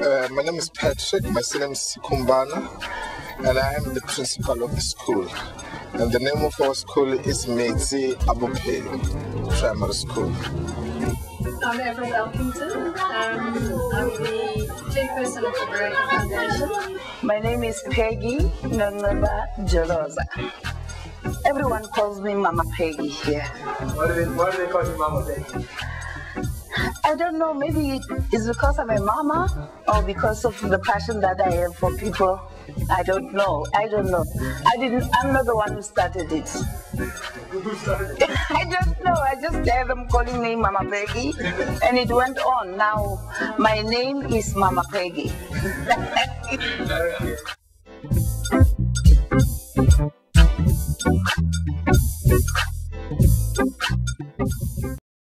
Uh, my name is Patrick. My surname is Kumbana, and I am the principal of the school. And the name of our school is Meitzi Abupe Primary School. I'm Evelyn Elkington. Um, I'm the chairperson of the Berakah Foundation. My name is Peggy Nonaba Joloza. Everyone calls me Mama Peggy here. Why do they, why do they call you Mama Peggy? I don't know. Maybe it's because I'm a mama or because of the passion that I have for people. I don't know. I don't know. I didn't. I'm not the one who started it. I don't know. I just heard them calling me Mama Peggy, and it went on. Now my name is Mama Peggy.